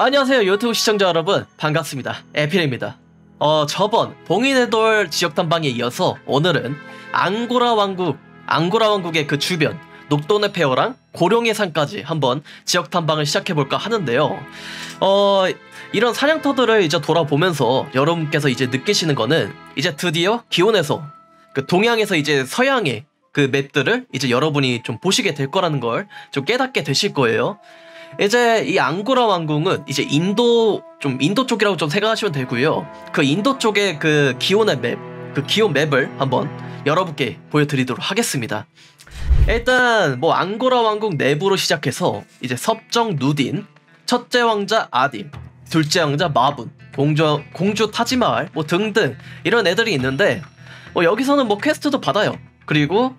안녕하세요 유튜브 시청자 여러분. 반갑습니다. 에필입니다. 어 저번 봉인의 돌 지역 탐방에 이어서 오늘은 앙고라 왕국 앙고라 왕국의 그 주변 녹돈의 페어랑 고령의 산까지 한번 지역 탐방을 시작해볼까 하는데요. 어 이런 사냥터들을 이제 돌아보면서 여러분께서 이제 느끼시는 거는 이제 드디어 기온에서 그 동양에서 이제 서양의 그 맵들을 이제 여러분이 좀 보시게 될 거라는 걸 좀 깨닫게 되실 거예요. 이제 이 앙고라 왕국은 이제 인도 좀 인도 쪽이라고 좀 생각하시면 되고요. 그 인도 쪽의 그 기온의 맵, 그 기온 맵을 한번 여러분께 보여드리도록 하겠습니다. 일단 뭐 앙고라 왕국 내부로 시작해서 이제 섭정 누딘, 첫째 왕자 아딘, 둘째 왕자 마분, 공주 공주 타지마을 뭐 등등 이런 애들이 있는데 뭐 여기서는 뭐 퀘스트도 받아요. 그리고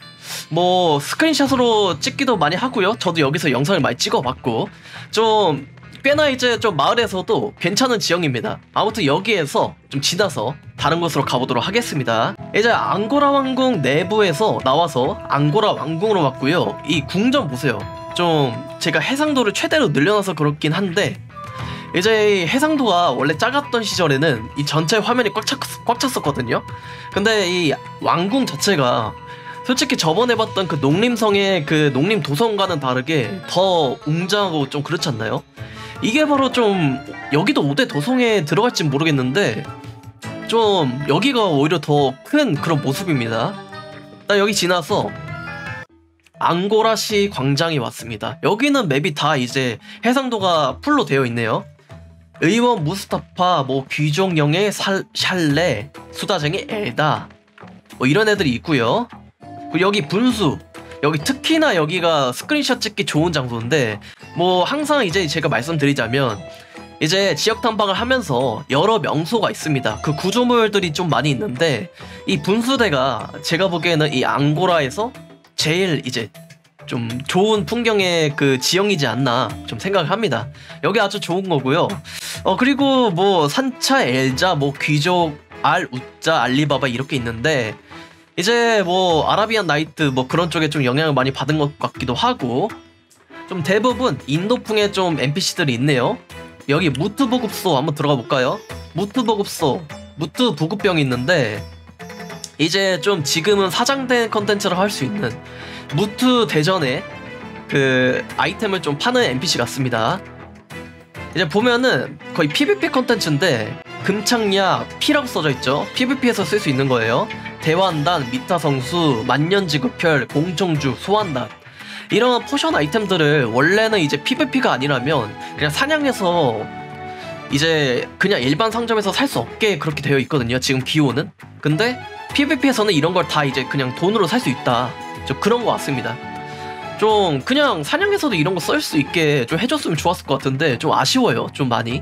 뭐 스크린샷으로 찍기도 많이 하고요. 저도 여기서 영상을 많이 찍어봤고 좀 꽤나 이제 좀 마을에서도 괜찮은 지형입니다. 아무튼 여기에서 좀 지나서 다른 곳으로 가보도록 하겠습니다. 이제 앙고라 왕궁 내부에서 나와서 앙고라 왕궁으로 왔고요. 이 궁전 보세요. 좀 제가 해상도를 최대로 늘려놔서 그렇긴 한데 이제 이 해상도가 원래 작았던 시절에는 이 전체 화면이 꽉, 찼, 꽉 찼었거든요. 근데 이 왕궁 자체가 솔직히 저번에 봤던 그 농림성의 그 농림 도성과는 다르게 더 웅장하고 좀 그렇지 않나요? 이게 바로 좀 여기도 5대 도성에 들어갈지 모르겠는데 좀 여기가 오히려 더 큰 그런 모습입니다. 나 여기 지나서 앙고라시 광장이 왔습니다. 여기는 맵이 다 이제 해상도가 풀로 되어 있네요. 의원 무스타파, 뭐 귀종영의 살, 샬레, 수다쟁이 엘다, 뭐 이런 애들이 있고요. 그리고 여기 분수, 여기 특히나 여기가 스크린샷 찍기 좋은 장소인데 뭐 항상 이제 제가 말씀드리자면 이제 지역 탐방을 하면서 여러 명소가 있습니다. 그 구조물들이 좀 많이 있는데 이 분수대가 제가 보기에는 이 앙고라에서 제일 이제 좀 좋은 풍경의 그 지형이지 않나 좀 생각을 합니다. 여기 아주 좋은 거고요. 어 그리고 뭐 산차 엘자 뭐 귀족 알 우자 알리바바 이렇게 있는데 이제 뭐 아라비안 나이트 뭐 그런 쪽에 좀 영향을 많이 받은 것 같기도 하고 좀 대부분 인도풍의 좀 NPC들이 있네요. 여기 무트 보급소 한번 들어가 볼까요? 무트 보급소 무트 보급병이 있는데 이제 좀 지금은 사장된 컨텐츠를 할 수 있는 무트 대전에 그 아이템을 좀 파는 NPC 같습니다. 이제 보면은 거의 PVP 컨텐츠인데 금창약 P라고 써져 있죠. PVP에서 쓸 수 있는 거예요. 대환단, 미타성수, 만년지급혈, 공청주, 소환단 이런 포션 아이템들을 원래는 이제 PVP가 아니라면 그냥 사냥해서 이제 그냥 일반 상점에서 살 수 없게 그렇게 되어 있거든요. 지금 귀혼은. 근데 PVP에서는 이런 걸 다 이제 그냥 돈으로 살 수 있다. 좀 그런 것 같습니다. 좀 그냥 사냥에서도 이런 거 쓸 수 있게 좀 해줬으면 좋았을 것 같은데 좀 아쉬워요. 좀 많이.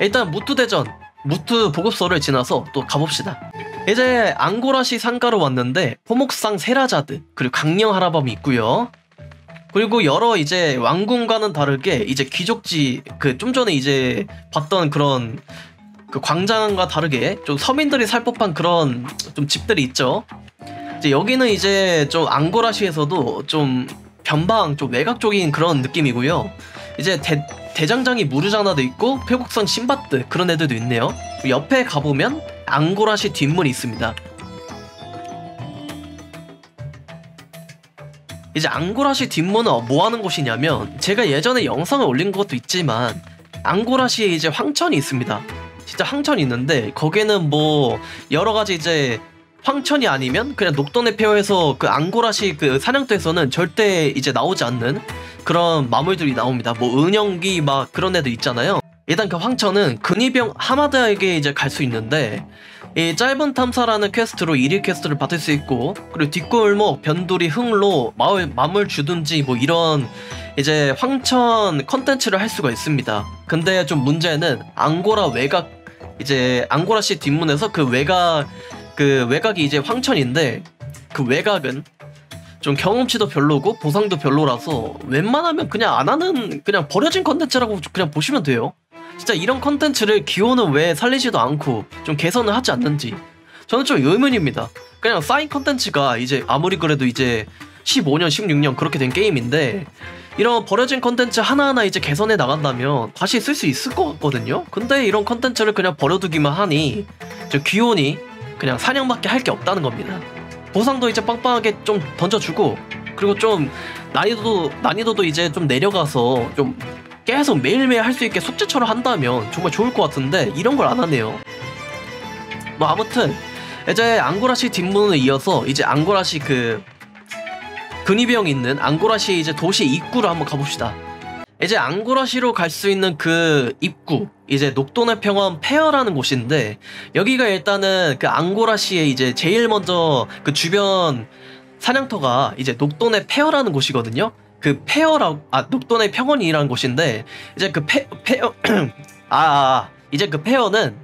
일단 무트 대전, 무트 보급소를 지나서 또 가봅시다. 이제 앙고라시 상가로 왔는데 포목상 세라자드 그리고 강령 하라범이 있고요. 그리고 여러 이제 왕궁과는 다르게 이제 귀족지 그 좀 전에 이제 봤던 그런 그 광장과 다르게 좀 서민들이 살 법한 그런 좀 집들이 있죠. 이제 여기는 이제 좀 앙고라시에서도 좀 변방 좀 외곽 쪽인 그런 느낌이고요. 이제 대, 대장장이 무르장나도 있고 폐국성 신바트 그런 애들도 있네요. 옆에 가보면 앙고라시 뒷문이 있습니다. 이제 앙고라시 뒷문은 뭐 하는 곳이냐면 제가 예전에 영상을 올린 것도 있지만 앙고라시에 이제 황천이 있습니다. 진짜 황천이 있는데 거기는 뭐 여러 가지 이제 황천이 아니면 그냥 녹돈의 폐허에서 그 앙고라시 그 사냥터에서는 절대 이제 나오지 않는 그런 마물들이 나옵니다. 뭐 은영기 막 그런 애들 있잖아요. 일단 그 황천은 근위병 하마드에게 이제 갈 수 있는데 이 짧은 탐사라는 퀘스트로 1일 퀘스트를 받을 수 있고 그리고 뒷골목, 변두리, 흥로, 마을, 마물 주둔지 뭐 이런 이제 황천 컨텐츠를 할 수가 있습니다. 근데 좀 문제는 앙고라 외곽 이제 앙고라 시 뒷문에서 그 외곽 그 외곽이 이제 황천인데 그 외곽은 좀 경험치도 별로고 보상도 별로라서 웬만하면 그냥 안 하는 그냥 버려진 컨텐츠라고 그냥 보시면 돼요. 진짜 이런 컨텐츠를 귀혼은 왜 살리지도 않고 좀 개선을 하지 않는지 저는 좀 의문입니다. 그냥 쌓인 컨텐츠가 이제 아무리 그래도 이제 15년, 16년 그렇게 된 게임인데 이런 버려진 컨텐츠 하나하나 이제 개선해 나간다면 다시 쓸 수 있을 것 같거든요. 근데 이런 컨텐츠를 그냥 버려두기만 하니 저 귀온이 그냥 사냥밖에 할 게 없다는 겁니다. 보상도 이제 빵빵하게 좀 던져주고 그리고 좀 난이도도 난이도도 이제 좀 내려가서 좀 계속 매일매일 할 수 있게 숙제처럼 한다면 정말 좋을 것 같은데 이런 걸 안 하네요. 뭐 아무튼 이제 앙고라시 뒷문을 이어서 이제 앙고라시 그 근위병 있는 앙고라시 이제 도시 입구를 한번 가봅시다. 이제 앙고라시로 갈 수 있는 그 입구 이제 녹돈의 평원 폐허라는 곳인데 여기가 일단은 그 앙고라시의 이제 제일 먼저 그 주변 사냥터가 이제 녹돈의 폐허라는 곳이거든요. 그 폐허라 아 녹돈의 평원이라는 곳인데 이제 그 폐, 폐허 아, 아 이제 그 폐허는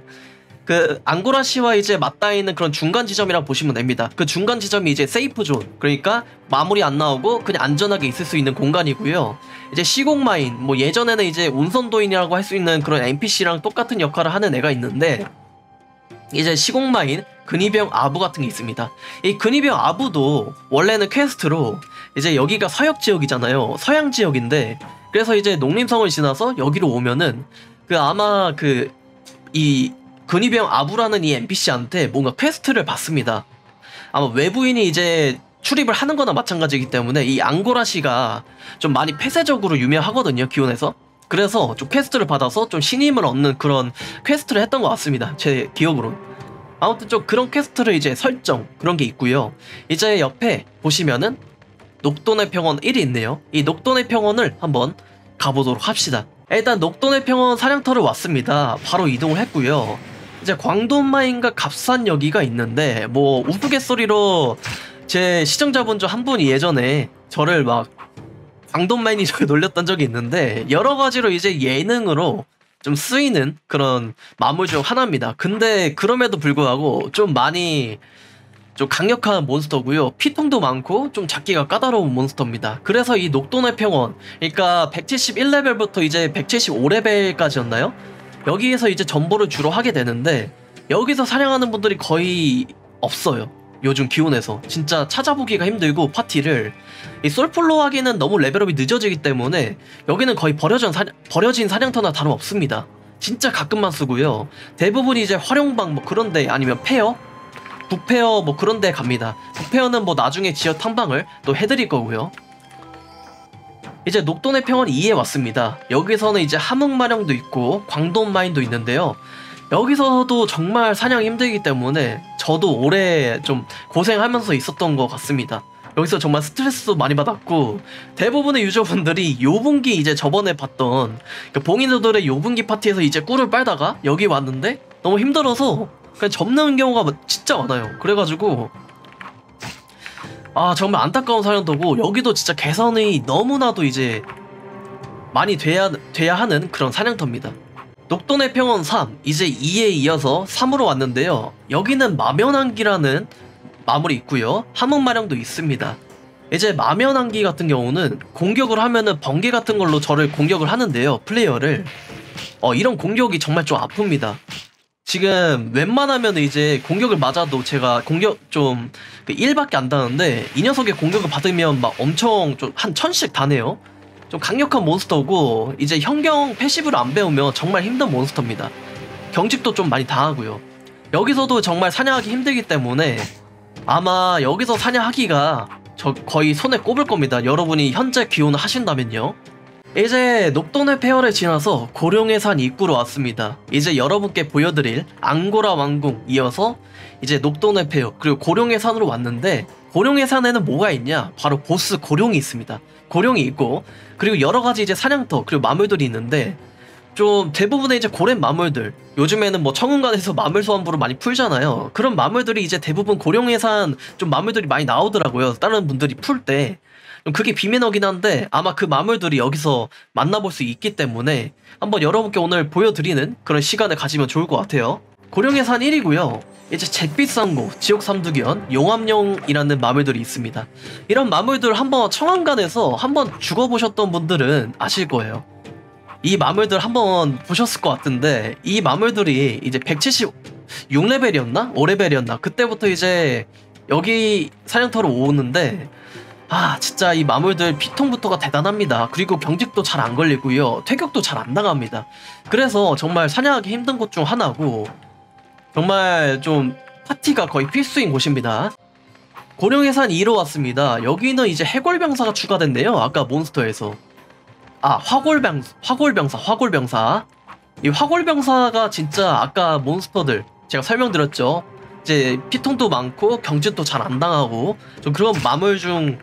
그 앙고라 시와 이제 맞닿아 있는 그런 중간 지점이라고 보시면 됩니다. 그 중간 지점이 이제 safe zone 그러니까 마물이 안 나오고 그냥 안전하게 있을 수 있는 공간이고요. 이제 시공마인 뭐 예전에는 이제 운선도인이라고 할 수 있는 그런 NPC랑 똑같은 역할을 하는 애가 있는데 이제 시공마인 근위병 아부 같은 게 있습니다. 이 근위병 아부도 원래는 퀘스트로 이제 여기가 서역 지역이잖아요. 서양 지역인데 그래서 이제 농림성을 지나서 여기로 오면은 그 아마 그 이 근위병 아부라는 이 NPC한테 뭔가 퀘스트를 받습니다. 아마 외부인이 이제 출입을 하는 거나 마찬가지이기 때문에 이 앙고라시가 좀 많이 폐쇄적으로 유명하거든요, 귀혼에서. 그래서 좀 퀘스트를 받아서 좀 신임을 얻는 그런 퀘스트를 했던 것 같습니다. 제 기억으로. 아무튼 좀 그런 퀘스트를 이제 설정, 그런 게 있고요. 이제 옆에 보시면은 녹돈의 평원 1이 있네요. 이 녹돈의 평원을 한번 가보도록 합시다. 일단 녹돈의 평원 사냥터를 왔습니다. 바로 이동을 했고요. 이제 광돈마인과 갑산여기가 있는데 뭐 우스갯소리로 제 시청자분 중 한 분이 예전에 저를 막 광돈마인이 저를 놀렸던 적이 있는데 여러 가지로 이제 예능으로 좀 쓰이는 그런 마물 중 하나입니다. 근데 그럼에도 불구하고 좀 많이 좀 강력한 몬스터고요. 피통도 많고 좀 잡기가 까다로운 몬스터입니다. 그래서 이 녹돈의 평원, 그러니까 171레벨부터 이제 175레벨까지였나요? 여기에서 이제 전보를 주로 하게 되는데 여기서 사냥하는 분들이 거의 없어요. 요즘 기온에서 진짜 찾아보기가 힘들고 파티를 이 솔플로 하기는 너무 레벨업이 늦어지기 때문에 여기는 거의 버려진, 사, 버려진 사냥터나 다름없습니다. 진짜 가끔만 쓰고요. 대부분 이제 활용방 뭐 그런데 아니면 페어 북페어 뭐 그런데 갑니다. 북페어는 뭐 나중에 지역 탐방을 또 해드릴 거고요. 이제 녹돈의 평원 2에 왔습니다. 여기서는 이제 함흥마령도 있고 광돈마인도 있는데요. 여기서도 정말 사냥이 힘들기 때문에 저도 오래 좀 고생하면서 있었던 것 같습니다. 여기서 정말 스트레스도 많이 받았고 대부분의 유저분들이 요분기 이제 저번에 봤던 그 봉인들의 요분기 파티에서 이제 꿀을 빨다가 여기 왔는데 너무 힘들어서 그냥 접는 경우가 진짜 많아요. 그래가지고 아 정말 안타까운 사연도고 여기도 진짜 개선이 너무나도 이제 많이 돼야 돼야 하는 그런 사냥터입니다. 녹돈의 평원 3 이제 2에 이어서 3으로 왔는데요. 여기는 마면한기라는 마물이 있고요. 함흥마령도 있습니다. 이제 마면한기 같은 경우는 공격을 하면은 번개 같은 걸로 저를 공격을 하는데요. 플레이어를 어 이런 공격이 정말 좀 아픕니다. 지금 웬만하면 이제 공격을 맞아도 제가 공격 좀 1밖에 그안 다는데 이 녀석의 공격을 받으면 막 엄청 좀 한 천씩 다네요. 좀 강력한 몬스터고 이제 현경 패시브를 안 배우면 정말 힘든 몬스터입니다. 경직도 좀 많이 당하고요. 여기서도 정말 사냥하기 힘들기 때문에 아마 여기서 사냥하기가 저 거의 손에 꼽을 겁니다. 여러분이 현재 기온을 하신다면요. 이제 녹돈의 폐허를 지나서 고룡의 산 입구로 왔습니다. 이제 여러분께 보여드릴 앙고라 왕궁 이어서 이제 녹돈의 폐허 그리고 고룡의 산으로 왔는데 고룡의 산에는 뭐가 있냐? 바로 보스 고룡이 있습니다. 고룡이 있고 그리고 여러 가지 이제 사냥터 그리고 마물들이 있는데 좀 대부분의 이제 고래 마물들 요즘에는 뭐 청운관에서 마물 소환부를 많이 풀잖아요. 그런 마물들이 이제 대부분 고룡의 산좀 마물들이 많이 나오더라고요. 다른 분들이 풀 때 그게 비매너긴 한데 아마 그 마물들이 여기서 만나볼 수 있기 때문에 한번 여러분께 오늘 보여드리는 그런 시간을 가지면 좋을 것 같아요. 고령의 산 1이고요. 이제 잿빛상고, 지옥 삼두견, 용암룡이라는 마물들이 있습니다. 이런 마물들 한번 청안간에서 한번 죽어보셨던 분들은 아실 거예요. 이 마물들 한번 보셨을 것 같은데 이 마물들이 이제 176레벨이었나? 5레벨이었나? 그때부터 이제 여기 사냥터로 오는데 아 진짜 이 마물들 피통부터가 대단합니다. 그리고 경직도 잘 안 걸리고요. 퇴격도 잘안 나갑니다. 그래서 정말 사냥하기 힘든 곳 중 하나고 정말 좀 파티가 거의 필수인 곳입니다. 고령해산 2로 왔습니다. 여기는 이제 해골병사가 추가된대요. 아까 몬스터에서. 아 화골병 화골병사 화골병사 이 화골병사가 진짜 아까 몬스터들 제가 설명드렸죠. 이제 피통도 많고 경직도 잘 안 당하고 좀 그런 마물 중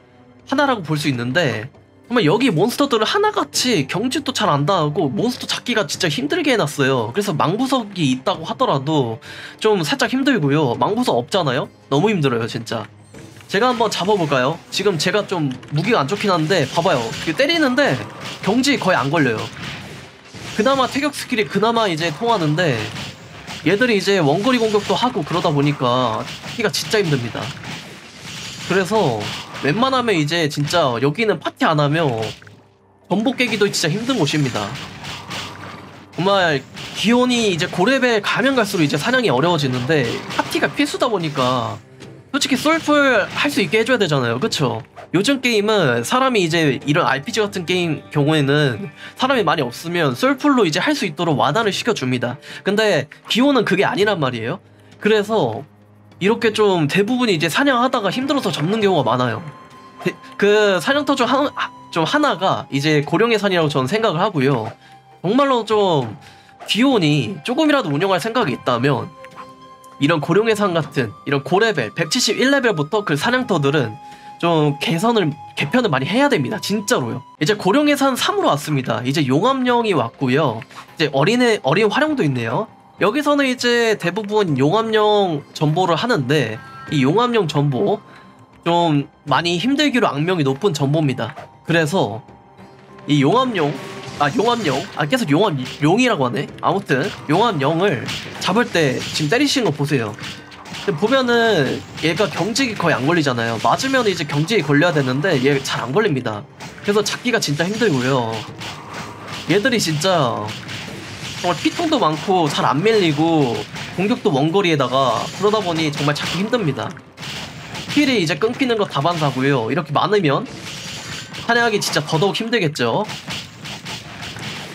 하나라고 볼 수 있는데 정말 여기 몬스터들을 하나같이 경직도 잘 안 당하고 몬스터 잡기가 진짜 힘들게 해놨어요. 그래서 망부석이 있다고 하더라도 좀 살짝 힘들고요. 망부석 없잖아요? 너무 힘들어요, 진짜. 제가 한번 잡아볼까요? 지금 제가 좀 무기가 안 좋긴 한데 봐봐요. 때리는데 경직 거의 안 걸려요. 그나마 태격 스킬이 그나마 이제 통하는데 얘들이 이제 원거리 공격도 하고 그러다 보니까 하기가 진짜 힘듭니다. 그래서 웬만하면 이제 진짜 여기는 파티 안 하면 전복 깨기도 진짜 힘든 곳입니다. 정말 기온이 이제 고레벨 가면 갈수록 이제 사냥이 어려워지는데 파티가 필수다 보니까 솔직히 솔플 할 수 있게 해줘야 되잖아요. 그쵸? 요즘 게임은 사람이 이제 이런 RPG 같은 게임 경우에는 사람이 많이 없으면 솔플로 이제 할 수 있도록 완화를 시켜줍니다. 근데 기호는 그게 아니란 말이에요. 그래서 이렇게 좀 대부분이 이제 사냥하다가 힘들어서 접는 경우가 많아요. 대- 그 사냥터 중, 한, 좀 하나가 이제 고령의 산이라고 저는 생각을 하고요. 정말로 좀 기온이 조금이라도 운영할 생각이 있다면 이런 고령의 산 같은 이런 고레벨 171레벨부터 그 사냥터들은 좀 개선을 개편을 많이 해야 됩니다. 진짜로요. 이제 고령의 산 3으로 왔습니다. 이제 용암령이 왔고요. 이제 어린애 어린 활용도 있네요. 여기서는 이제 대부분 용암령 전보를 하는데 이 용암령 전보 좀 많이 힘들기로 악명이 높은 전보입니다. 그래서 이 용암용 아 용암용 아 계속 용암용이라고 하네. 아무튼 용암용을 잡을 때 지금 때리시는 거 보세요. 근데 보면은 얘가 경직이 거의 안 걸리잖아요. 맞으면 이제 경직이 걸려야 되는데 얘 잘 안 걸립니다. 그래서 잡기가 진짜 힘들고요. 얘들이 진짜 정말 피통도 많고 잘 안 밀리고 공격도 원거리에다가 그러다 보니 정말 잡기 힘듭니다. 힐이 이제 끊기는 거 다반사고요. 이렇게 많으면 사냥하기 진짜 더더욱 힘들겠죠.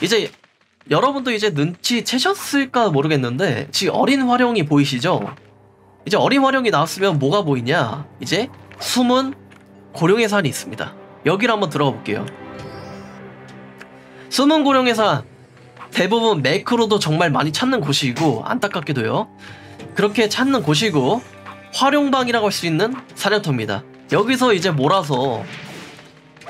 이제 여러분도 이제 눈치채셨을까 모르겠는데 지금 어린 활용이 보이시죠? 이제 어린 활용이 나왔으면 뭐가 보이냐? 이제 숨은 고령의 산이 있습니다. 여기를 한번 들어가 볼게요. 숨은 고령의 산 대부분 매크로도 정말 많이 찾는 곳이고 안타깝게도요. 그렇게 찾는 곳이고 활용방이라고 할 수 있는 사냥터입니다. 여기서 이제 몰아서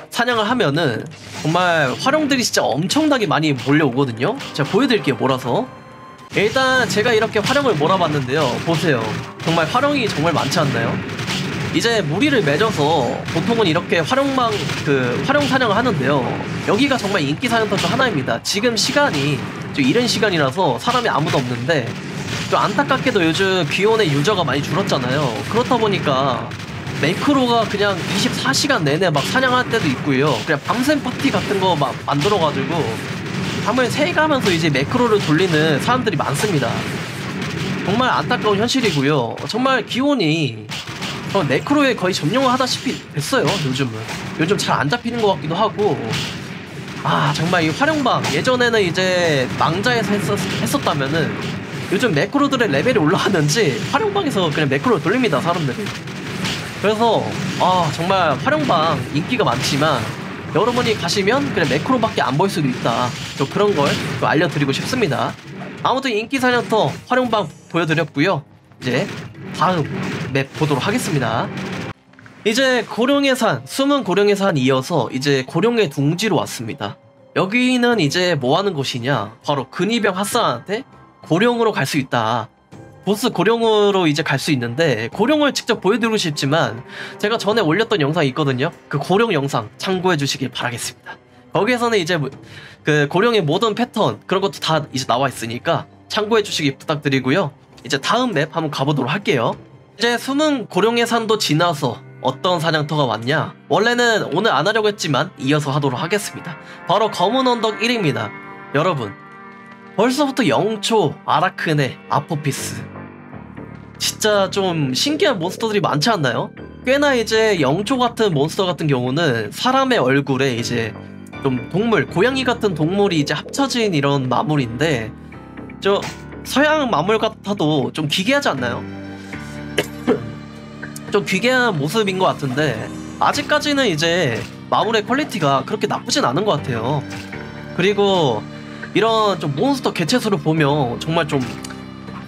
사냥을 하면은 정말 활용들이 진짜 엄청나게 많이 몰려오거든요. 제가 보여드릴게요, 몰아서. 일단 제가 이렇게 활용을 몰아봤는데요. 보세요. 정말 활용이 정말 많지 않나요? 이제 무리를 맺어서 보통은 이렇게 활용망 그 활용 사냥을 하는데요. 여기가 정말 인기 사냥터 중 하나입니다. 지금 시간이 좀 이른 시간이라서 사람이 아무도 없는데 좀 안타깝게도 요즘 귀온의 유저가 많이 줄었잖아요. 그렇다 보니까 매크로가 그냥 24시간 내내 막 사냥할 때도 있고요. 그냥 밤샘 파티 같은 거 막 만들어가지고 밤을 새가면서 이제 매크로를 돌리는 사람들이 많습니다. 정말 안타까운 현실이고요. 정말 기온이 어, 매크로에 거의 점령을 하다시피 됐어요. 요즘은 요즘 잘 안 잡히는 것 같기도 하고 아 정말 이 활용방 예전에는 이제 망자에서 했었, 했었다면은 요즘 매크로들의 레벨이 올라가는지 활용방에서 그냥 매크로를 돌립니다 사람들이. 그래서 아 정말 활용방 인기가 많지만 여러분이 가시면 그냥 매크로밖에 안 보일 수도 있다. 저 그런 걸좀 알려드리고 싶습니다. 아무튼 인기 사냥터 활용방 보여드렸고요. 이제 다음 맵 보도록 하겠습니다. 이제 고령의 산, 숨은 고령의 산 이어서 이제 고령의 둥지로 왔습니다. 여기는 이제 뭐 하는 곳이냐? 바로 근위병 핫산한테 고령으로 갈 수 있다. 보스 고령으로 이제 갈 수 있는데 고령을 직접 보여드리고 싶지만 제가 전에 올렸던 영상이 있거든요. 그 고령 영상 참고해 주시길 바라겠습니다. 거기에서는 이제 뭐- 그 고령의 모든 패턴 그런 것도 다 이제 나와 있으니까 참고해 주시기 부탁드리고요. 이제 다음 맵 한번 가보도록 할게요. 이제 숨은 고령의 산도 지나서 어떤 사냥터가 왔냐? 원래는 오늘 안 하려고 했지만 이어서 하도록 하겠습니다. 바로 검은 언덕 1입니다. 여러분, 벌써부터 영초, 아라크네, 아포피스. 진짜 좀 신기한 몬스터들이 많지 않나요? 꽤나 이제 영초 같은 몬스터 같은 경우는 사람의 얼굴에 이제 좀 동물, 고양이 같은 동물이 이제 합쳐진 이런 마물인데 저 서양 마물 같아도 좀 기괴하지 않나요? 좀 기괴한 모습인 것 같은데 아직까지는 이제 마물의 퀄리티가 그렇게 나쁘진 않은 것 같아요. 그리고 이런 좀 몬스터 개체수를 보면 정말 좀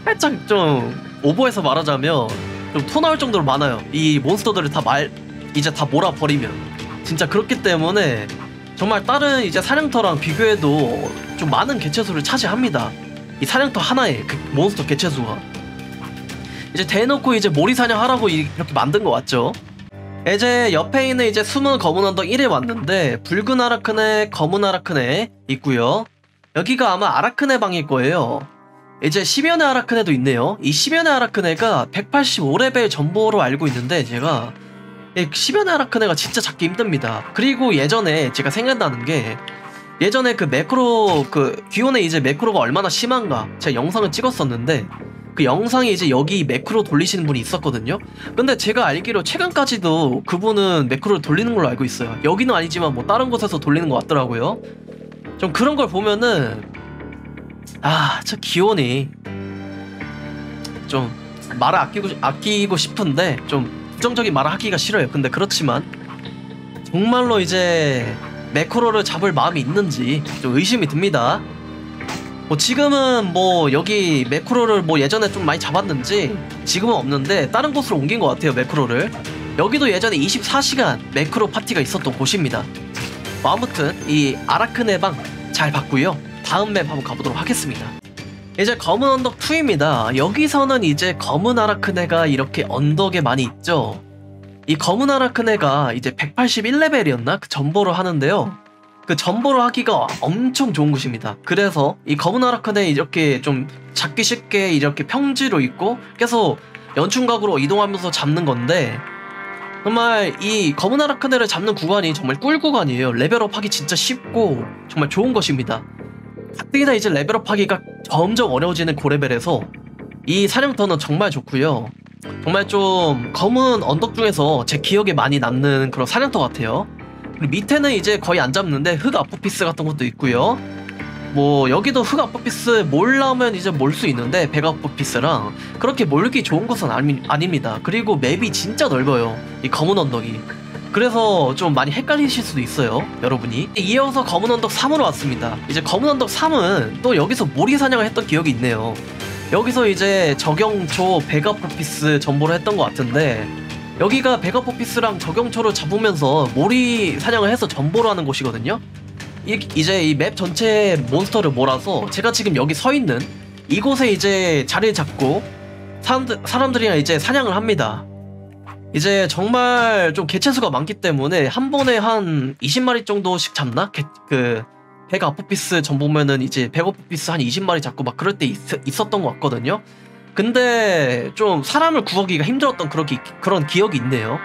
살짝 좀 오버해서 말하자면 좀 토 나올 정도로 많아요. 이 몬스터들을 다 말 이제 다 몰아버리면 진짜 그렇기 때문에 정말 다른 이제 사냥터랑 비교해도 좀 많은 개체수를 차지합니다. 이 사냥터 하나에 그 몬스터 개체수가 이제 대놓고 이제 모리 사냥 하라고 이- 이렇게 만든 거 같죠? 이제 옆에 있는 이제 숨은 검은 언덕 1에 왔는데 붉은 아라크네, 검은 아라크네 있고요. 여기가 아마 아라크네 방일 거예요. 이제 10연의 아라크네도 있네요. 이 10연의 아라크네가 185레벨 전보로 알고 있는데 제가 이 10연의 아라크네가 진짜 잡기 힘듭니다. 그리고 예전에 제가 생각나는 게 예전에 그 매크로 그 귀온의 이제 매크로가 얼마나 심한가 제가 영상을 찍었었는데 그 영상에 이제 여기 매크로 돌리시는 분이 있었거든요. 근데 제가 알기로 최근까지도 그분은 매크로를 돌리는 걸로 알고 있어요. 여기는 아니지만 뭐 다른 곳에서 돌리는 것 같더라고요. 좀 그런 걸 보면은 아, 저 기온이 좀 말을 아끼고 아끼고 싶은데 좀 부정적인 말을 하기가 싫어요. 근데 그렇지만 정말로 이제 매크로를 잡을 마음이 있는지 좀 의심이 듭니다. 뭐 지금은 뭐 여기 매크로를 뭐 예전에 좀 많이 잡았는지 지금은 없는데 다른 곳으로 옮긴 것 같아요 매크로를. 여기도 예전에 24시간 매크로 파티가 있었던 곳입니다. 뭐 아무튼 이 아라크네 방 잘 봤고요. 다음 맵 한번 가보도록 하겠습니다. 이제 검은 언덕 2입니다. 여기서는 이제 검은 아라크네가 이렇게 언덕에 많이 있죠. 이 검은 아라크네가 이제 181레벨이었나? 그 전보를 하는데요 그 전보를 하기가 엄청 좋은 곳입니다. 그래서 이 검은 아라크네 이렇게 좀 잡기 쉽게 이렇게 평지로 있고 계속 연충각으로 이동하면서 잡는 건데 정말 이 검은 아라크네를 잡는 구간이 정말 꿀 구간이에요. 레벨업 하기 진짜 쉽고 정말 좋은 것입니다. 가뜩이나 이제 레벨업 하기가 점점 어려워지는 고레벨에서 이 사냥터는 정말 좋고요. 정말 좀 검은 언덕 중에서 제 기억에 많이 남는 그런 사냥터 같아요. 그리고 밑에는 이제 거의 안 잡는데 흑 아포피스 같은 것도 있고요. 뭐 여기도 흑 아포피스 몰려면 이제 몰 수 있는데 백 아포피스랑 그렇게 몰기 좋은 곳은 아니, 아닙니다. 그리고 맵이 진짜 넓어요. 이 검은 언덕이. 그래서 좀 많이 헷갈리실 수도 있어요, 여러분이. 이어서 검은 언덕 3으로 왔습니다. 이제 검은 언덕 3은 또 여기서 몰이 사냥을 했던 기억이 있네요. 여기서 이제 적영초 백아포피스 전보를 했던 것 같은데 여기가 백아포피스랑 적영초를 잡으면서 몰이 사냥을 해서 전보를 하는 곳이거든요. 이, 이제 이 맵 전체 몬스터를 몰아서 제가 지금 여기 서 있는 이곳에 이제 자리를 잡고 사람들, 사람들이랑 이제 사냥을 합니다. 이제 정말 좀 개체수가 많기 때문에 한 번에 한 20마리 정도씩 잡나? 개, 그 배가 아포피스 전 보면은 이제 백어포피스 한 20마리 잡고 막 그럴 때 있, 있었던 것 같거든요. 근데 좀 사람을 구하기가 힘들었던 그런, 기, 그런 기억이 있네요.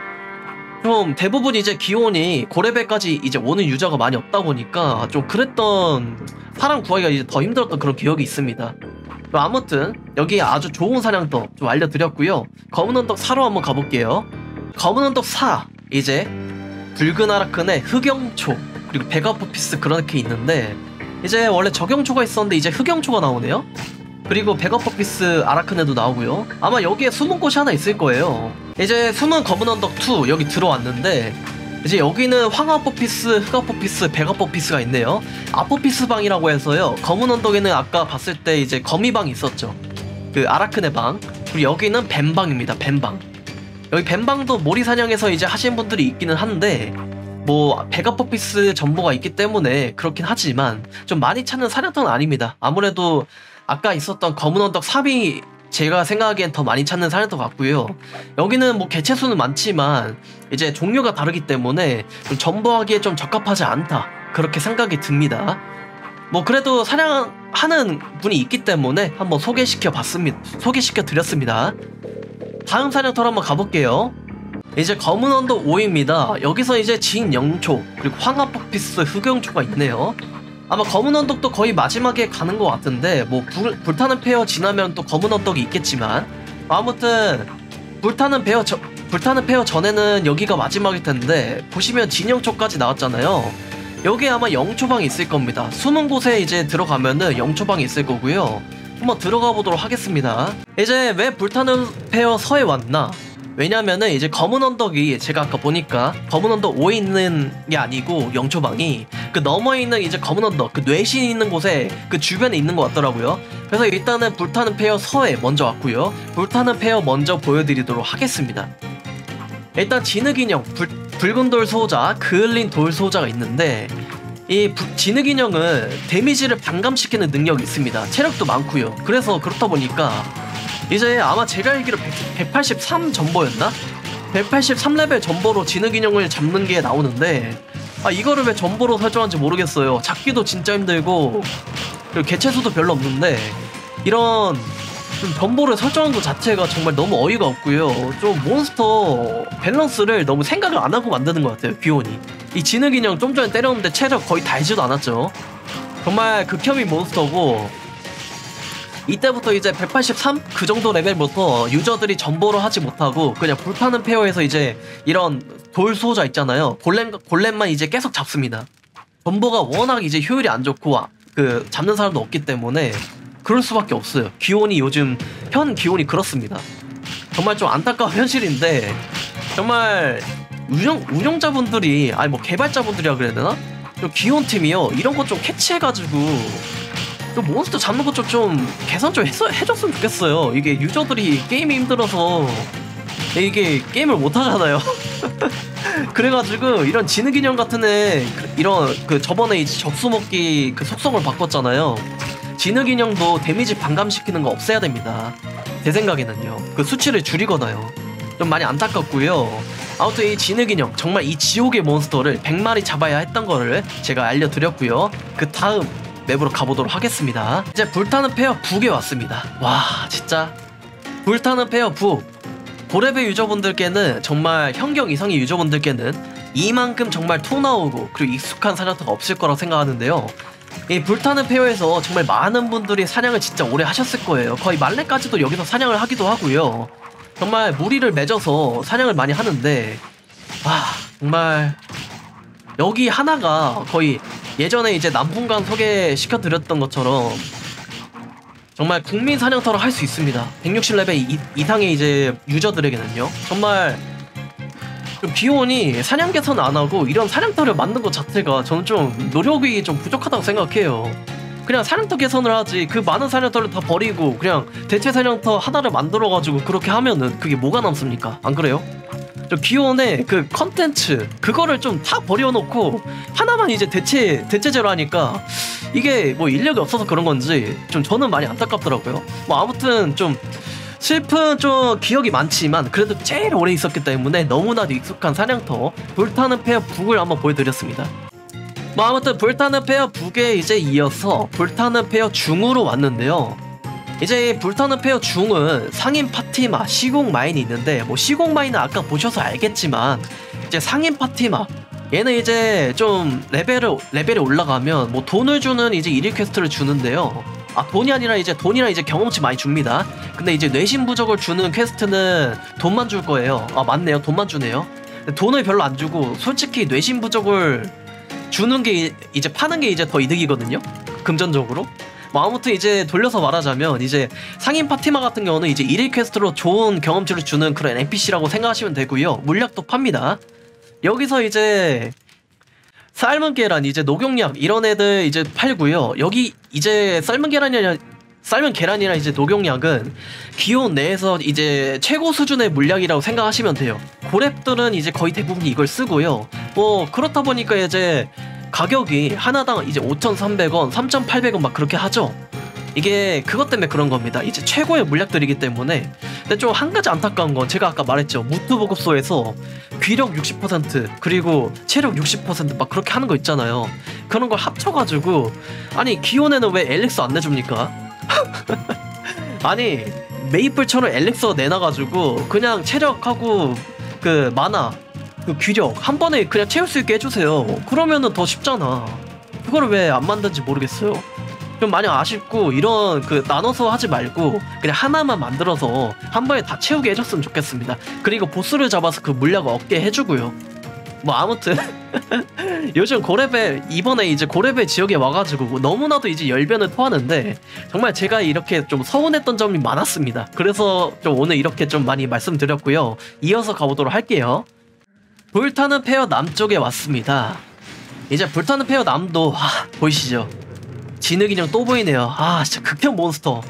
좀 대부분 이제 기온이 고레벨까지 이제 오는 유저가 많이 없다 보니까 좀 그랬던 사람 구하기가 이제 더 힘들었던 그런 기억이 있습니다. 아무튼 여기 아주 좋은 사냥터 좀 알려드렸고요. 검은 언덕 4로 한번 가볼게요. 검은 언덕 4 이제 붉은 아라크네 흑영초 그리고 백아포피스 그렇게 있는데 이제 원래 적영초가 있었는데 이제 흑영초가 나오네요. 그리고 백아포피스 아라크네도 나오고요. 아마 여기에 숨은 곳이 하나 있을 거예요. 이제 숨은 검은 언덕 2 여기 들어왔는데 이제 여기는 황아포피스, 흑아포피스, 백아포피스가 있네요. 아포피스 방이라고 해서요. 검은 언덕에는 아까 봤을 때 이제 거미방이 있었죠. 그 아라크네 방. 그리고 여기는 뱀방입니다. 뱀방. 여기 뱀방도 몰이 사냥에서 이제 하신 분들이 있기는 한데 뭐 백아포피스 전보가 있기 때문에 그렇긴 하지만 좀 많이 찾는 사냥터는 아닙니다. 아무래도 아까 있었던 검은 언덕 3이 제가 생각하기엔 더 많이 찾는 사냥터 같고요. 여기는 뭐 개체 수는 많지만 이제 종류가 다르기 때문에 좀 전보하기에 좀 적합하지 않다. 그렇게 생각이 듭니다. 뭐 그래도 사냥하는 분이 있기 때문에 한번 소개시켜 봤습니다. 소개시켜 드렸습니다. 다음 사냥터로 한번 가볼게요. 이제 검은 언덕 5입니다. 여기서 이제 진 영초 그리고 황화포피스 흑영초가 있네요. 아마 검은 언덕도 거의 마지막에 가는 것 같은데 뭐 불, 불타는 페어 지나면 또 검은 언덕이 있겠지만 아무튼 불타는 폐허 저, 불타는 폐허 전에는 여기가 마지막일 텐데 보시면 진영초까지 나왔잖아요. 여기 아마 영초방이 있을 겁니다. 숨은 곳에 이제 들어가면은 영초방이 있을 거고요. 한번 들어가 보도록 하겠습니다. 이제 왜 불타는 폐허 서에 왔나? 왜냐면은 이제 검은 언덕이 제가 아까 보니까 검은 언덕 5에 있는 게 아니고 영초방이 그 너머에 있는 이제 검은 언덕 그 뇌신 있는 곳에 그 주변에 있는 것 같더라고요. 그래서 일단은 불타는 폐허 서에 먼저 왔고요. 불타는 폐허 먼저 보여드리도록 하겠습니다. 일단 진흙 인형 불, 붉은 돌 수호자 그을린 돌 수호자가 있는데 이 부- 진흙 인형은 데미지를 반감시키는 능력이 있습니다. 체력도 많고요. 그래서 그렇다 보니까 이제 아마 제가 알기로 100, 183 전보였나? 183레벨 전보로 진흙 인형을 잡는 게 나오는데 아 이거를 왜 전보로 설정한지 모르겠어요. 잡기도 진짜 힘들고 그리고 개체수도 별로 없는데 이런 좀 전보를 설정한 것 자체가 정말 너무 어이가 없고요. 좀 몬스터 밸런스를 너무 생각을 안 하고 만드는 것 같아요. 귀혼이 이 진흙 인형 좀 전에 때렸는데 체력 거의 달지도 않았죠. 정말 극혐인 몬스터고 이때부터 이제 183 그 정도 레벨부터 유저들이 전보로 하지 못하고 그냥 불타는 폐허에서 이제 이런 돌 수호자 있잖아요. 골렘 골렘만 이제 계속 잡습니다. 전보가 워낙 이제 효율이 안 좋고 아, 그 잡는 사람도 없기 때문에 그럴 수밖에 없어요. 기온이 요즘 현 기온이 그렇습니다. 정말 좀 안타까운 현실인데 정말 운영 운영자분들이 아니 뭐 개발자분들이라 그래야 되나? 좀 기온 팀이요 이런 것좀 캐치해가지고 좀 몬스터 잡는 것좀좀 개선 좀 해서, 해줬으면 좋겠어요. 이게 유저들이 게임이 힘들어서 이게 게임을 못 하잖아요. 그래가지고 이런 진흙 인형 같은 애 그- 이런 그 저번에 이제 적수 먹기 그 속성을 바꿨잖아요. 진흙 인형도 데미지 반감시키는 거 없애야 됩니다. 제 생각에는요. 그 수치를 줄이거나요. 좀 많이 안타깝고요. 아무튼 이 진흙 인형 정말 이 지옥의 몬스터를 100마리 잡아야 했던 거를 제가 알려드렸고요. 그 다음 맵으로 가보도록 하겠습니다. 이제 불타는 폐허 북에 왔습니다. 와 진짜 불타는 페어 북 고레벨 유저분들께는 정말 현경 이상의 유저분들께는 이만큼 정말 토 나오고 그리고 익숙한 사냥터가 없을 거라고 생각하는데요. 이 불타는 페어에서 정말 많은 분들이 사냥을 진짜 오래 하셨을 거예요. 거의 말레까지도 여기서 사냥을 하기도 하고요. 정말 무리를 맺어서 사냥을 많이 하는데 아 정말 여기 하나가 거의 예전에 이제 남풍강 소개시켜 드렸던 것처럼 정말 국민 사냥터를 할 수 있습니다. 160레벨 이, 이상의 이제 유저들에게는요. 정말 좀 비온이 사냥 개선 안 하고 이런 사냥터를 만든 것 자체가 저는 좀 노력이 좀 부족하다고 생각해요. 그냥 사냥터 개선을 하지 그 많은 사냥터를 다 버리고 그냥 대체 사냥터 하나를 만들어가지고 그렇게 하면은 그게 뭐가 남습니까? 안 그래요? 좀 기온의 그 컨텐츠 그거를 좀 다 버려놓고 하나만 이제 대체 대체제로 하니까 이게 뭐 인력이 없어서 그런 건지 좀 저는 많이 안타깝더라고요. 뭐 아무튼 좀 슬픈 좀 기억이 많지만 그래도 제일 오래 있었기 때문에 너무나도 익숙한 사냥터 불타는 폐허 북을 한번 보여드렸습니다. 뭐 아무튼 불타는 폐허 북에 이제 이어서 불타는 폐허 중으로 왔는데요. 이제 이 불타는 폐허 중은 상인 파티마 시공 마인이 있는데 뭐 시공 마인은 아까 보셔서 알겠지만 이제 상인 파티마 얘는 이제 좀 레벨을 레벨이 올라가면 뭐 돈을 주는 이제 1일 quest를 주는데요. 아 돈이 아니라 이제 돈이랑 이제 경험치 많이 줍니다. 근데 이제 뇌신 부적을 주는 quest는 돈만 줄 거예요. 아 맞네요. 돈만 주네요. 돈을 별로 안 주고 솔직히 뇌신 부적을 주는 게 이- 이제 파는 게 이제 더 이득이거든요. 금전적으로. 뭐 아무튼 이제 돌려서 말하자면 이제 상인 파티마 같은 경우는 이제 1일 quest로 좋은 경험치를 주는 그런 NPC라고 생각하시면 되고요. 물약도 팝니다. 여기서 이제 삶은 계란 이제 녹용약 이런 애들 이제 팔고요. 여기 이제 삶은 계란이나 삶은 계란이나 이제 녹용약은 기온 내에서 이제 최고 수준의 물약이라고 생각하시면 돼요. 고랩들은 이제 거의 대부분 이걸 쓰고요. 뭐 그렇다 보니까 이제 가격이 하나당 이제 5,300원, 3,800원 막 그렇게 하죠. 이게 그것 때문에 그런 겁니다. 이제 최고의 물약들이기 때문에. 근데 좀 한 가지 안타까운 건 제가 아까 말했죠. 무트 보급소에서 귀력 60% 그리고 체력 60%막 그렇게 하는 거 있잖아요. 그런 걸 합쳐가지고 아니 기온에는 왜 엘릭스 안 내줍니까? 아니 메이플처럼 엘릭서 내놔가지고 그냥 체력하고 그 만화 그 귀력 한 번에 그냥 채울 수 있게 해주세요. 그러면은 더 쉽잖아. 그거를 왜안 만든지 모르겠어요. 좀 많이 아쉽고 이런 그 나눠서 하지 말고 그냥 하나만 만들어서 한 번에 다 채우게 해줬으면 좋겠습니다. 그리고 보스를 잡아서 그 물약 얻게 해주고요. 뭐 아무튼 요즘 고레벨 이번에 이제 고레벨 지역에 와가지고 너무나도 이제 열변을 토하는데 정말 제가 이렇게 좀 서운했던 점이 많았습니다. 그래서 좀 오늘 이렇게 좀 많이 말씀드렸고요. 이어서 가보도록 할게요. 불타는 페어 남쪽에 왔습니다. 이제 불타는 폐허 남도 아, 보이시죠? 진흙인형 또 보이네요. 아 진짜 극혐 몬스터.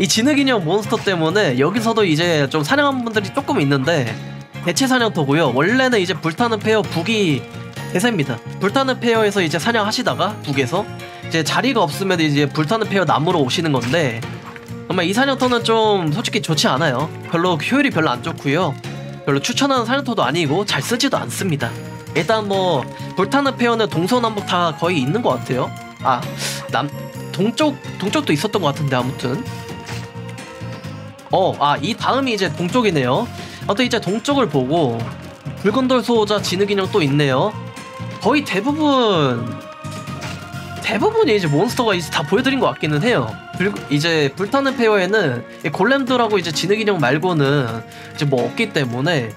이 진흙인형 몬스터 때문에 여기서도 이제 좀 사냥한 분들이 조금 있는데 대체 사냥터고요. 원래는 이제 불타는 폐허 북이 대세입니다. 불타는 폐허에서 이제 사냥하시다가 북에서 이제 자리가 없으면 이제 불타는 폐허 남으로 오시는 건데 정말 이 사냥터는 좀 솔직히 좋지 않아요. 별로 효율이 별로 안 좋고요. 별로 추천하는 사냥터도 아니고 잘 쓰지도 않습니다. 일단 뭐 불타는 페어는 동서남북 다 거의 있는 것 같아요. 아 남 동쪽 동쪽도 있었던 것 같은데 아무튼 어 아 이 다음이 이제 동쪽이네요. 아무튼 이제 동쪽을 보고 붉은 돌 소호자 진흙 인형 또 있네요. 거의 대부분 대부분이 이제 몬스터가 이제 다 보여드린 것 같기는 해요. 불, 이제 불타는 페어에는 이 골렘들하고 이제 진흙 인형 말고는 이제 뭐 없기 때문에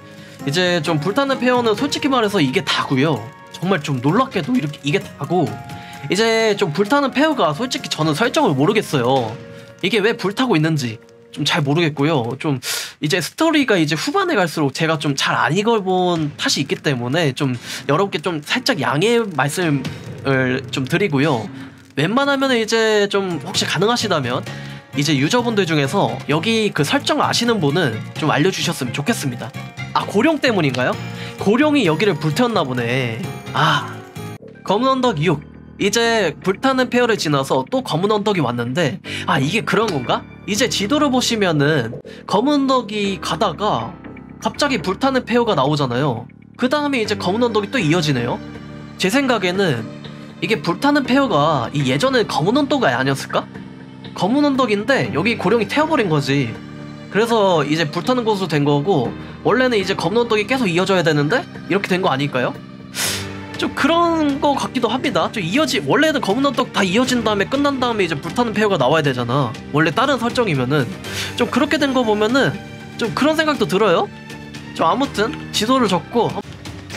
이제 좀 불타는 페어는 솔직히 말해서 이게 다고요. 정말 좀 놀랍게도 이렇게 이게 다고 이제 좀 불타는 페어가 솔직히 저는 설정을 모르겠어요. 이게 왜 불타고 있는지 좀 잘 모르겠고요. 좀 이제 스토리가 이제 후반에 갈수록 제가 좀 잘 안 읽어본 탓이 있기 때문에 좀 여러분께 좀 살짝 양해 말씀을 좀 드리고요. 웬만하면 이제 좀 혹시 가능하시다면 이제 유저분들 중에서 여기 그 설정을 아시는 분은 좀 알려주셨으면 좋겠습니다. 아 고령 때문인가요? 고령이 여기를 불태웠나 보네. 아 검은 언덕 6 이제 불타는 페어를 지나서 또 검은 언덕이 왔는데 아 이게 그런 건가? 이제 지도를 보시면은 검은 언덕이 가다가 갑자기 불타는 페어가 나오잖아요. 그 다음에 이제 검은 언덕이 또 이어지네요. 제 생각에는 이게 불타는 페어가 이 예전에 검은 언덕이 아니었을까? 검은 언덕인데 여기 고령이 태워버린 거지. 그래서 이제 불타는 곳으로 된 거고 원래는 이제 검은 언덕이 계속 이어져야 되는데 이렇게 된 거 아닐까요? 좀 그런 거 같기도 합니다. 좀 이어지 원래는 검은 언덕 다 이어진 다음에 끝난 다음에 이제 불타는 페어가 나와야 되잖아. 원래 다른 설정이면은 좀 그렇게 된 거 보면은 좀 그런 생각도 들어요. 좀 아무튼 지도를 적고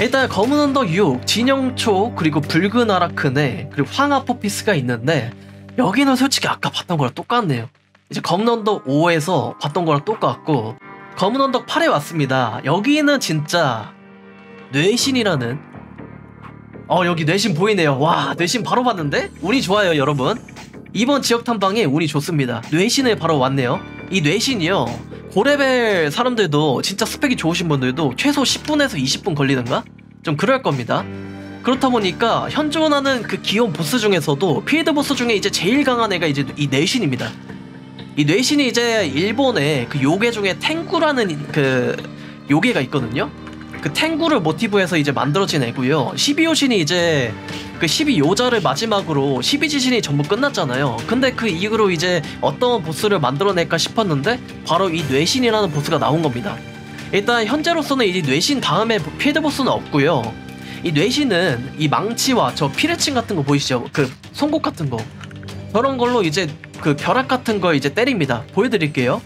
일단 검은 언덕 6, 진영초 그리고 붉은 아라크네 그리고 황하 포피스가 있는데 여기는 솔직히 아까 봤던 거랑 똑같네요. 이제 검은 언덕 5에서 봤던 거랑 똑같고 검은 언덕 8에 왔습니다. 여기는 진짜 뇌신이라는 어 여기 뇌신 보이네요. 와 뇌신 바로 봤는데? 운이 좋아요 여러분. 이번 지역 탐방에 운이 좋습니다. 뇌신에 바로 왔네요. 이 뇌신이요. 고레벨 사람들도 진짜 스펙이 좋으신 분들도 최소 10분에서 20분 걸리는가? 좀 그럴 겁니다. 그렇다 보니까 현존하는 그 기온 보스 중에서도 필드 보스 중에 이제 제일 강한 애가 이제 이 뇌신입니다. 이 뇌신이 이제 일본의 그 요괴 중에 탱구라는 그 요괴가 있거든요 그 탱구를 모티브해서 이제 만들어진 애고요. 12호신이 이제 그 12요자를 마지막으로 12지신이 전부 끝났잖아요. 근데 그 이후로 이제 어떤 보스를 만들어낼까 싶었는데 바로 이 뇌신이라는 보스가 나온 겁니다. 일단 현재로서는 이 뇌신 다음에 필드 보스는 없고요. 이 뇌신은 이 망치와 저 피레칭 같은 거 보이시죠? 그 송곳 같은 거 저런 걸로 이제 그 벼락 같은 거 이제 때립니다. 보여드릴게요.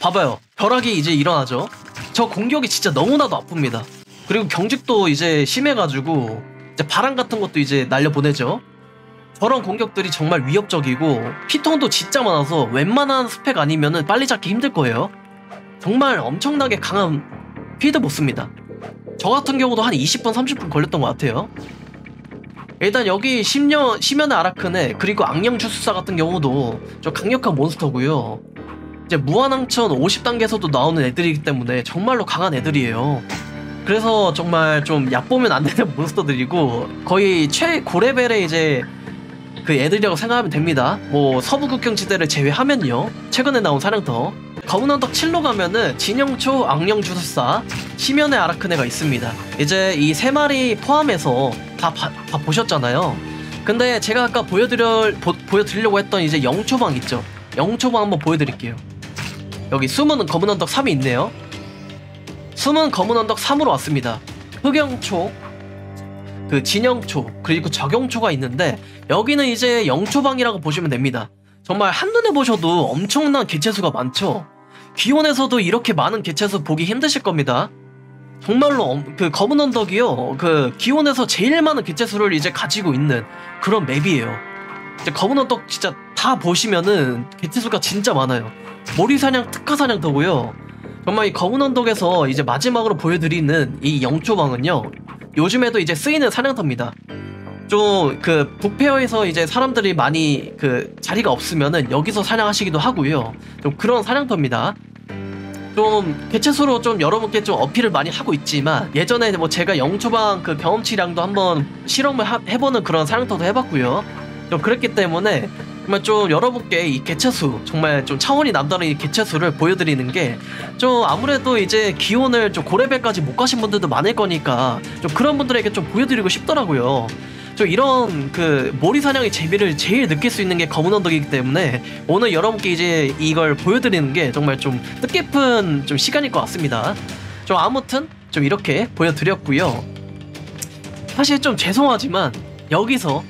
봐봐요. 벼락이 이제 일어나죠. 저 공격이 진짜 너무나도 아픕니다. 그리고 경직도 이제 심해가지고 이제 바람 같은 것도 이제 날려보내죠. 저런 공격들이 정말 위협적이고 피통도 진짜 많아서 웬만한 스펙 아니면은 빨리 잡기 힘들 거예요. 정말 엄청나게 강한 필드 보스입니다. 저 같은 경우도 한 20분 30분 걸렸던 것 같아요. 일단 여기 심년, 심연의 아라크네 그리고 악령 주술사 같은 경우도 저 강력한 몬스터고요. 이제 무한항천 50단계에서도 나오는 애들이기 때문에 정말로 강한 애들이에요. 그래서 정말 좀 얕보면 안 되는 몬스터들이고 거의 최고레벨의 이제 그 애들이라고 생각하면 됩니다. 뭐 서부 국경 지대를 제외하면요. 최근에 나온 사령터 검은 언덕 7로 가면은 진영초 악령 주술사 심연의 아라크네가 있습니다. 이제 이 세 마리 포함해서 다, 바, 다 보셨잖아요. 근데 제가 아까 보여드려 보, 보여드리려고 했던 이제 영초방 있죠. 영초방 한번 보여드릴게요. 여기 숨은 검은 언덕 3이 있네요. 숨은 검은 언덕 3으로 왔습니다. 흑영초 그 진영초 그리고 적용초가 있는데 여기는 이제 영초방이라고 보시면 됩니다. 정말 한눈에 보셔도 엄청난 개체수가 많죠. 기온에서도 이렇게 많은 개체수 보기 힘드실 겁니다. 정말로 엄- 그 검은 언덕이요. 그 기온에서 제일 많은 개체수를 이제 가지고 있는 그런 맵이에요. 이제 검은 언덕 진짜 다 보시면은 개체수가 진짜 많아요. 모리 사냥 특화 사냥터고요. 정말 이 검은 언덕에서 이제 마지막으로 보여드리는 이 영초방은요. 요즘에도 이제 쓰이는 사냥터입니다. 좀 그 북페어에서 이제 사람들이 많이 그 자리가 없으면은 여기서 사냥하시기도 하고요. 좀 그런 사냥터입니다. 좀 개체수로 좀 여러분께 좀 어필을 많이 하고 있지만 예전에 뭐 제가 영초방 그 경험치량도 한번 실험을 하- 해보는 그런 사냥터도 해봤고요. 좀 그랬기 때문에 정말 좀 여러분께 이 개체수 정말 좀 차원이 남다른 이 개체수를 보여드리는 게 좀 아무래도 이제 기온을 좀 고레벨까지 못 가신 분들도 많을 거니까 좀 그런 분들에게 좀 보여드리고 싶더라고요. 좀 이런 그 모리 사냥의 재미를 제일 느낄 수 있는 게 검은 언덕이기 때문에 오늘 여러분께 이제 이걸 보여드리는 게 정말 좀 뜻깊은 좀 시간일 것 같습니다. 좀 아무튼 좀 이렇게 보여드렸고요. 사실 좀 죄송하지만 여기서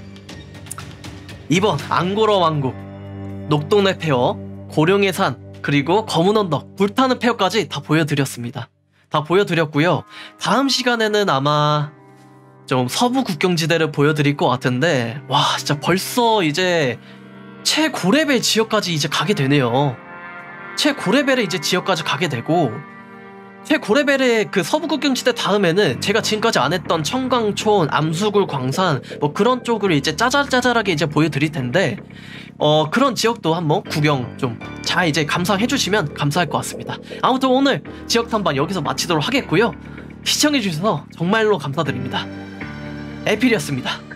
이번 앙고라 왕국, 녹동네 폐허, 고령의 산, 그리고 검은 언덕, 불타는 폐허까지 다 보여드렸습니다. 다 보여드렸고요. 다음 시간에는 아마 좀 서부 국경지대를 보여드릴 것 같은데, 와, 진짜 벌써 이제 최고레벨 지역까지 이제 가게 되네요. 최고레벨의 이제 지역까지 가게 되고, 최고레벨의 그 서부 국경지대 다음에는 제가 지금까지 안 했던 청광촌, 암수굴, 광산 뭐 그런 쪽을 이제 짜잘짜잘하게 이제 보여드릴 텐데 어 그런 지역도 한번 구경 좀 잘 이제 감상해 주시면 감사할 것 같습니다. 아무튼 오늘 지역 탐방 여기서 마치도록 하겠고요. 시청해 주셔서 정말로 감사드립니다. 에필이었습니다.